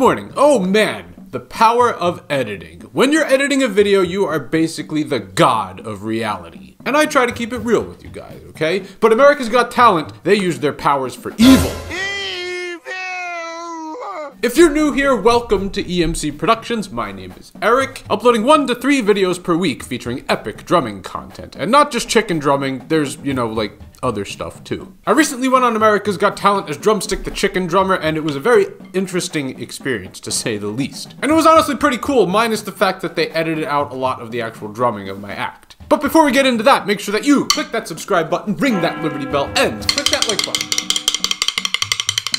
morning. Oh man, the power of editing. When you're editing a video, you are basically the god of reality. And I try to keep it real with you guys, okay? But America's Got Talent, they use their powers for evil. If you're new here, welcome to EMC Productions. My name is Eric, uploading one to three videos per week featuring epic drumming content. And not just chicken drumming, there's, you know, like other stuff too. I recently went on America's Got Talent as Drumstick the Chicken Drummer, and it was a very interesting experience to say the least. And it was honestly pretty cool, minus the fact that they edited out a lot of the actual drumming of my act. But before we get into that, make sure that you click that subscribe button, ring that Liberty Bell, and click that like button.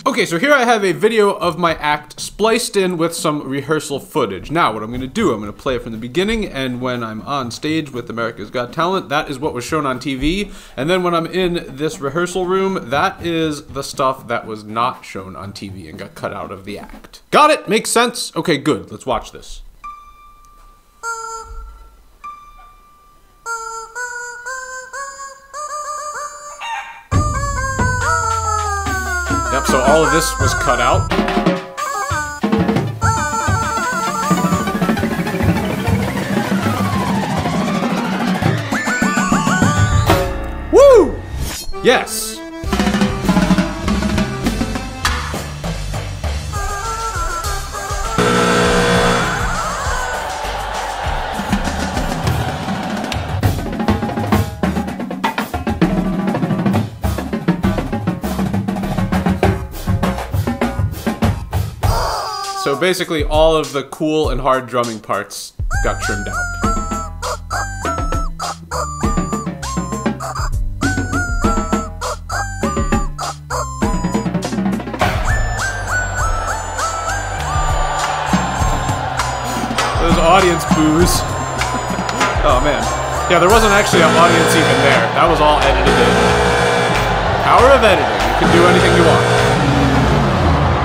Okay, so here I have a video of my act spliced in with some rehearsal footage. Now, what I'm going to do, I'm going to play it from the beginning, and when I'm on stage with America's Got Talent, that is what was shown on TV. And then when I'm in this rehearsal room, that is the stuff that was not shown on TV and got cut out of the act. Got it? Makes sense? Okay, good. Let's watch this. All of this was cut out. Woo! Yes. Basically, all of the cool and hard drumming parts got trimmed out. Those audience boos. oh man. Yeah, there wasn't actually an audience even there. That was all edited in. Power of editing. You can do anything you want.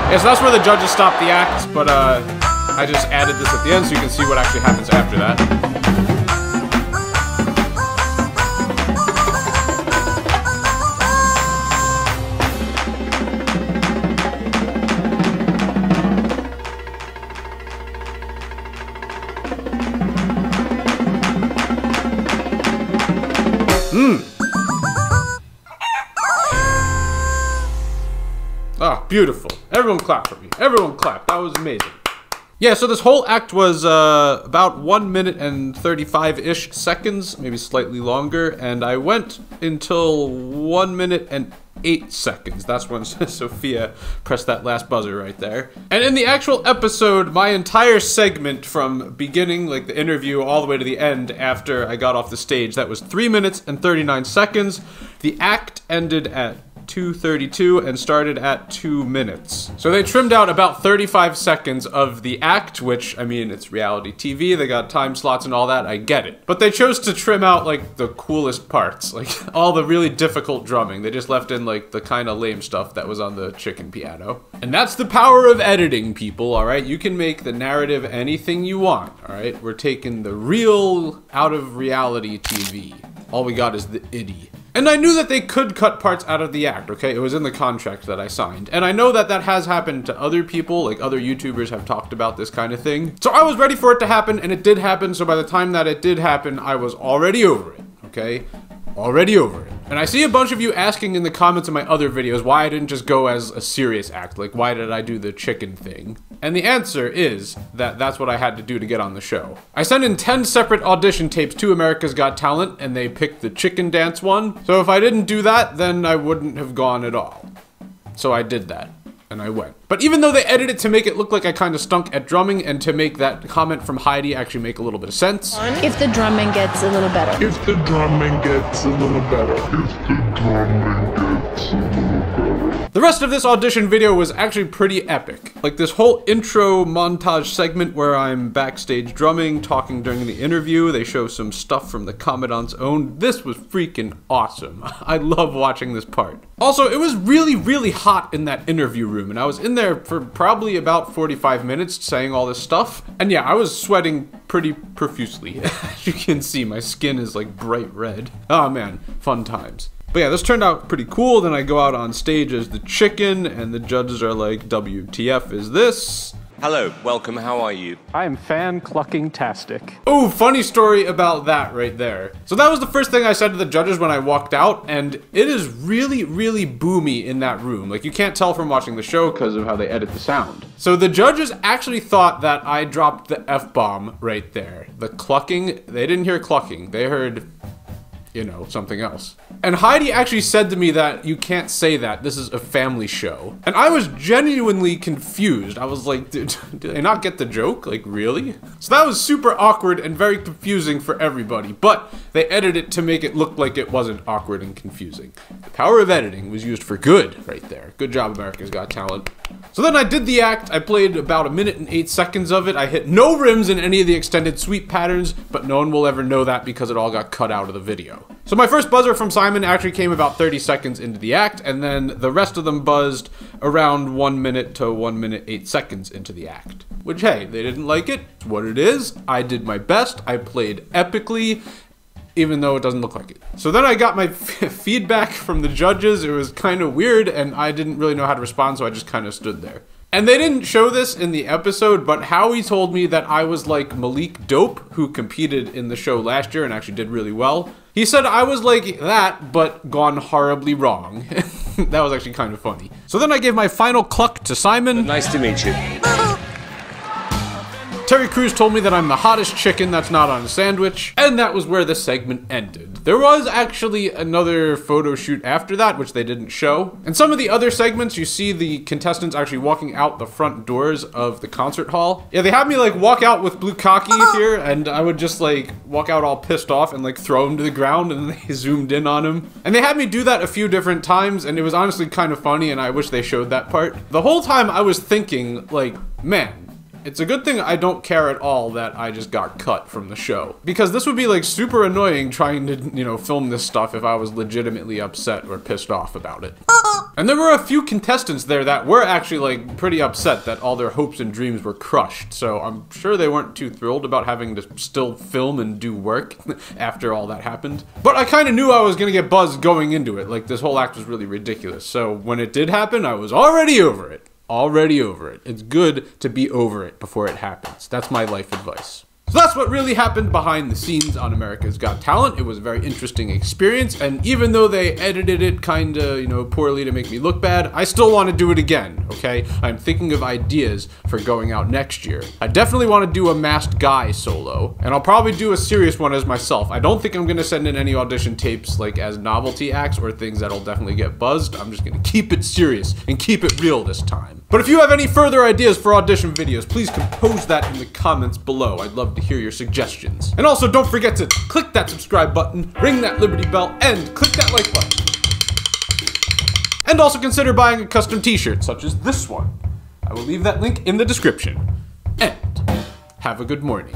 Yeah, so that's where the judges stop the act, but uh, I just added this at the end so you can see what actually happens after that. Ah, beautiful. Everyone clap for me. Everyone clap. That was amazing. Yeah, so this whole act was uh, about 1 minute and 35-ish seconds, maybe slightly longer, and I went until 1 minute and 8 seconds. That's when Sofia pressed that last buzzer right there. And in the actual episode, my entire segment from beginning, like the interview, all the way to the end after I got off the stage, that was 3 minutes and 39 seconds. The act ended at 232 and started at 2 minutes. So they trimmed out about 35 seconds of the act, which, I mean, it's reality TV, they got time slots and all that, I get it. But they chose to trim out, like, the coolest parts, like, all the really difficult drumming. They just left in, like, the kind of lame stuff that was on the chicken piano. And that's the power of editing, people, alright? You can make the narrative anything you want, alright? We're taking the real out of reality TV. All we got is the itty. And I knew that they could cut parts out of the act, okay? It was in the contract that I signed. And I know that that has happened to other people, like other YouTubers have talked about this kind of thing. So I was ready for it to happen, and it did happen, so by the time that it did happen, I was already over it, okay? Already over it. And I see a bunch of you asking in the comments of my other videos why I didn't just go as a serious act, like why did I do the chicken thing? And the answer is that that's what I had to do to get on the show. I sent in 10 separate audition tapes to America's Got Talent, and they picked the chicken dance one. So if I didn't do that, then I wouldn't have gone at all. So I did that and I went. But even though they edited it to make it look like I kind of stunk at drumming and to make that comment from Heidi actually make a little bit of sense, If the drumming gets a little better. If the drumming gets a little better. If the drumming gets a little better. The rest of this audition video was actually pretty epic. Like this whole intro montage segment where I'm backstage drumming, talking during the interview, they show some stuff from the Commandant's Own. This was freaking awesome. I love watching this part. Also, it was really, really hot in that interview room, and I was in there for probably about 45 minutes saying all this stuff. And yeah, I was sweating pretty profusely. As you can see, my skin is like bright red. Oh man, fun times. But yeah, this turned out pretty cool. Then I go out on stage as the chicken, and the judges are like, WTF is this? Hello, welcome, how are you? I am fan clucking tastic. Oh, funny story about that right there. So that was the first thing I said to the judges when I walked out, and it is really, really boomy in that room. Like you can't tell from watching the show because of how they edit the sound. So the judges actually thought that I dropped the F-bomb right there. The clucking, they didn't hear clucking, they heard you know, something else. And Heidi actually said to me that you can't say that. This is a family show. And I was genuinely confused. I was like, did, did they not get the joke? Like, really? So that was super awkward and very confusing for everybody. But they edited it to make it look like it wasn't awkward and confusing. The power of editing was used for good right there. Good job, America's Got Talent. So then I did the act, I played about a minute and eight seconds of it, I hit no rims in any of the extended sweep patterns, but no one will ever know that because it all got cut out of the video. So my first buzzer from Simon actually came about 30 seconds into the act, and then the rest of them buzzed around 1 minute to 1 minute 8 seconds into the act. Which, hey, they didn't like it, it's what it is, I did my best, I played epically, even though it doesn't look like it. So then I got my feedback from the judges. It was kind of weird, and I didn't really know how to respond, so I just kind of stood there. And they didn't show this in the episode, but Howie told me that I was like Malik Dope, who competed in the show last year and actually did really well. He said I was like that, but gone horribly wrong. that was actually kind of funny. So then I gave my final cluck to Simon. Nice to meet you. Terry Crews told me that I'm the hottest chicken that's not on a sandwich, and that was where the segment ended. There was actually another photo shoot after that, which they didn't show. In some of the other segments, you see the contestants actually walking out the front doors of the concert hall. Yeah, they had me like walk out with blue cocky here, and I would just like walk out all pissed off and like throw him to the ground, and they zoomed in on him. And they had me do that a few different times, and it was honestly kind of funny, and I wish they showed that part. The whole time I was thinking, like, man, it's a good thing I don't care at all that I just got cut from the show. Because this would be like super annoying trying to, you know, film this stuff if I was legitimately upset or pissed off about it. And there were a few contestants there that were actually like pretty upset that all their hopes and dreams were crushed. So I'm sure they weren't too thrilled about having to still film and do work after all that happened. But I kind of knew I was gonna get buzzed going into it. Like this whole act was really ridiculous. So when it did happen, I was already over it already over it. It's good to be over it before it happens. That's my life advice. So that's what really happened behind the scenes on America's Got Talent. It was a very interesting experience, and even though they edited it kinda, you know, poorly to make me look bad, I still want to do it again, okay? I'm thinking of ideas for going out next year. I definitely want to do a masked guy solo, and I'll probably do a serious one as myself. I don't think I'm gonna send in any audition tapes like as novelty acts or things that'll definitely get buzzed. I'm just gonna keep it serious and keep it real this time. But if you have any further ideas for audition videos, please compose that in the comments below. I'd love to hear your suggestions. And also don't forget to click that subscribe button, ring that Liberty Bell, and click that like button. And also consider buying a custom t-shirt, such as this one. I will leave that link in the description. And have a good morning.